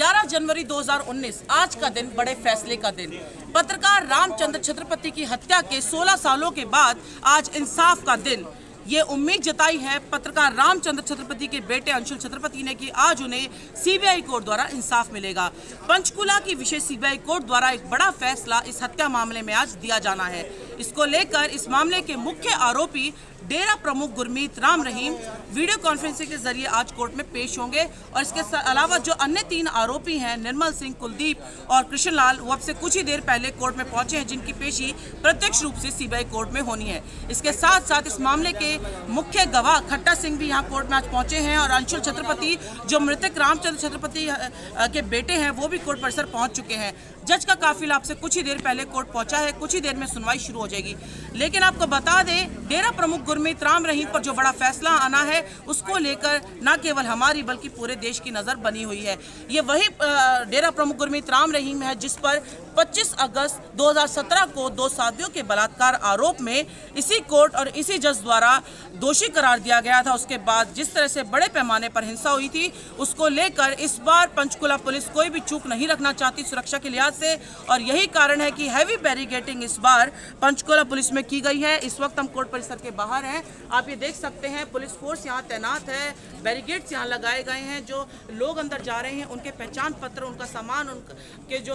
11 जनवरी 2019 आज का दिन बड़े फैसले का दिन। पत्रकार रामचंद्र छत्रपति की हत्या के 16 सालों के बाद आज इंसाफ का दिन। ये उम्मीद जताई है पत्रकार रामचंद्र छत्रपति के बेटे अंशुल छत्रपति ने कि आज उन्हें सीबीआई कोर्ट द्वारा इंसाफ मिलेगा। पंचकुला की विशेष सीबीआई कोर्ट द्वारा एक बड़ा फैसला इस हत्या मामले में आज दिया जाना है। इसको लेकर इस मामले के मुख्य आरोपी डेरा प्रमुख गुरमीत राम रहीम वीडियो कॉन्फ्रेंसिंग के ज़रिए आज कोर्ट में पेश होंगे। और इसके अलावा जो अन्य तीन आरोपी हैं, निर्मल सिंह, कुलदीप और कृष्ण लाल, वो अब से कुछ ही देर पहले कोर्ट में पहुँचे हैं, जिनकी पेशी प्रत्यक्ष रूप से सीबीआई कोर्ट में होनी है। इसके साथ साथ इस मामले के मुख्य गवाह खट्टा सिंह भी यहाँ कोर्ट में आज पहुँचे हैं और अंशुल छत्रपति, जो मृतक रामचंद्र छत्रपति के बेटे हैं, वो भी कोर्ट परिसर पहुँच चुके हैं। जज का काफिला आपसे कुछ ही देर पहले कोर्ट पहुँचा है, कुछ ही देर में सुनवाई शुरू हो जाएगी। लेकिन आपको बता दें, डेरा प्रमुख गुरमीत राम रहीम पर जो बड़ा फैसला आना है, उसको लेकर न केवल हमारी, बल्कि पूरे देश की नज़र बनी हुई है। ये वही डेरा प्रमुख गुरमीत राम रहीम है, जिस पर 25 अगस्त 2017 को दो साथियों के बलात्कार आरोप में इसी कोर्ट और इसी जज द्वारा दोषी करार दिया गया था। उसके बाद जिस तरह से बड़े पैमाने पर हिंसा हुई थी, उसको लेकर इस बार पंचकुला पुलिस कोई भी चूक नहीं रखना चाहती सुरक्षा के लिहाज से। और यही कारण है कि हैवी बैरिगेटिंग इस बार पंचकुला पुलिस में की गई है। इस वक्त हम कोर्ट परिसर के बाहर हैं। आप ये देख सकते हैं, पुलिस फोर्स यहाँ तैनात है। बैरिगेड्स यहाँ लगाए गए हैं, जो लोग अंदर जा रहे हैं, उनके पहचान पत्र, उनका सामान, उनके जो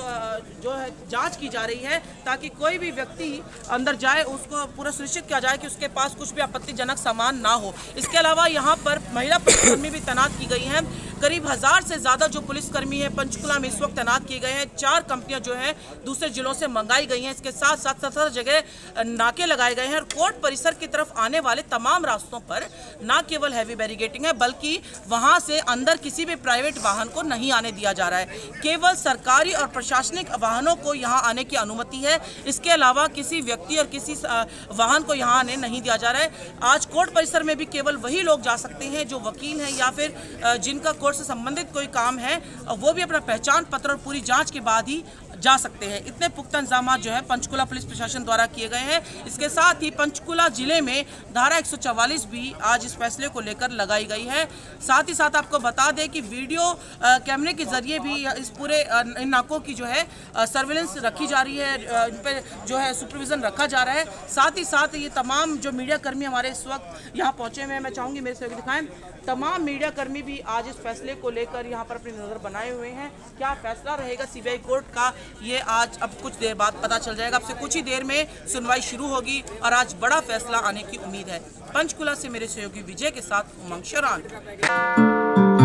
जो है, जाँच की जा रही है, ताकि कोई भी व्यक्ति अंदर जाए, उसको पूरा सुनिश्चित किया जाए कि उसके पास कुछ भी आपत्तिजनक सामान ना हो। इसके अलावा यहाँ पर महिला पुलिसकर्मी भी तैनात की गई हैं। करीब हज़ार से ज़्यादा जो पुलिसकर्मी है, पंचकुला में इस वक्त तैनात किए गए हैं। चार कंपनियाँ जो है, दूसरे जिलों से मंगाई गई हैं। इसके साथ साथ सत्रह जगह नाके लगाए गए हैं और कोर्ट परिसर की तरफ़ आने वाले तमाम रास्तों पर न केवल हैवी बैरिगेटिंग है, बल्कि वहाँ से अंदर किसी भी प्राइवेट वाहन को नहीं आने दिया जा रहा है। केवल सरकारी और प्रशासनिक वाहनों को यहाँ आने की अनुमति है। इसके अलावा किसी व्यक्ति और किसी वाहन को यहाँ आने नहीं दिया जा रहा है। आज कोर्ट परिसर में भी केवल वही लोग जा सकते हैं जो वकील हैं या फिर जिनका कोर्ट से संबंधित कोई काम है, वो भी अपना पहचान पत्र और पूरी जाँच के बाद ही जा सकते हैं। इतने पुख्ता इंतज़ाम जो है पंचकुला पुलिस प्रशासन द्वारा किए गए हैं। इसके साथ ही पंचकुला ज़िले में धारा 144 भी आज इस फैसले को लेकर लगाई गई है। साथ ही साथ आपको बता दें कि वीडियो कैमरे के ज़रिए भी इस पूरे इन नाकों की जो है सर्वेलेंस रखी जा रही है इन पर जो है सुपरविजन रखा जा रहा है। साथ ही साथ ये तमाम जो मीडिया कर्मी हमारे इस वक्त यहाँ पहुँचे हुए हैं। मैं चाहूँगी मेरे से दिखाएँ, तमाम मीडिया कर्मी भी आज इस फैसले को लेकर यहाँ पर अपनी नज़र बनाए हुए हैं। क्या फैसला रहेगा? सीबीआई कोर्ट का ये आज अब कुछ देर बाद पता चल जाएगा। आपसे कुछ ही देर में सुनवाई शुरू होगी और आज बड़ा फैसला आने की उम्मीद है। पंचकुला से मेरे सहयोगी विजय के साथ उमंग शरान।